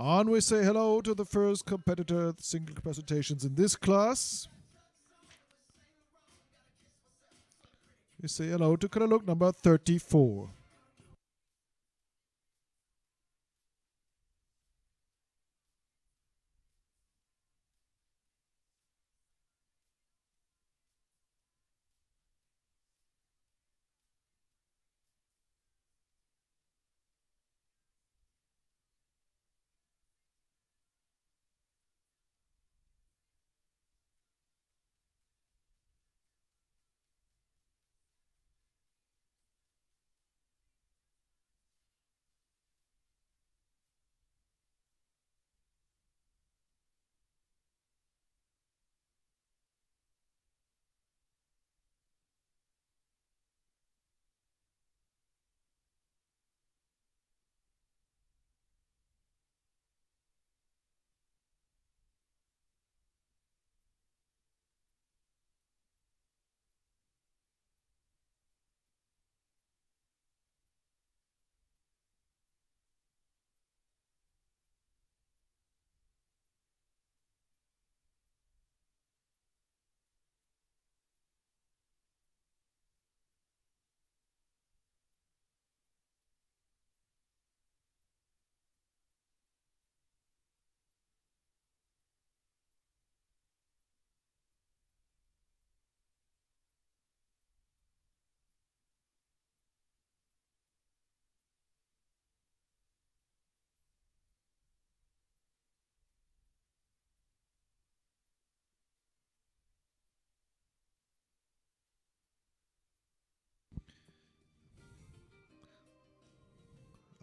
And we say hello to the first competitor single presentations in this class. We say hello to look number 34.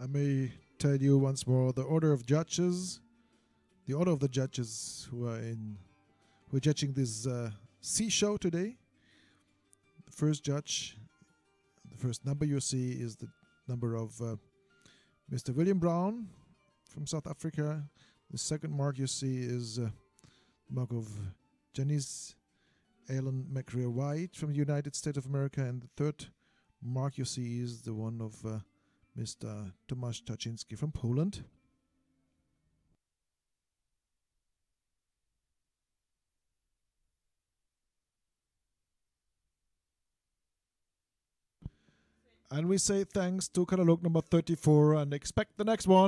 I may tell you once more the order of judges, the order of the judges who are in who are judging this uh, C show today. The first judge, the first number you see is the number of uh, Mr. William Brown from South Africa. The second mark you see is uh, the mark of Janice Alan McRae White from the United States of America, and the third mark you see is the one of uh, Mr. Tomasz Taczynski from Poland. And we say thanks to catalog number 34 and expect the next one.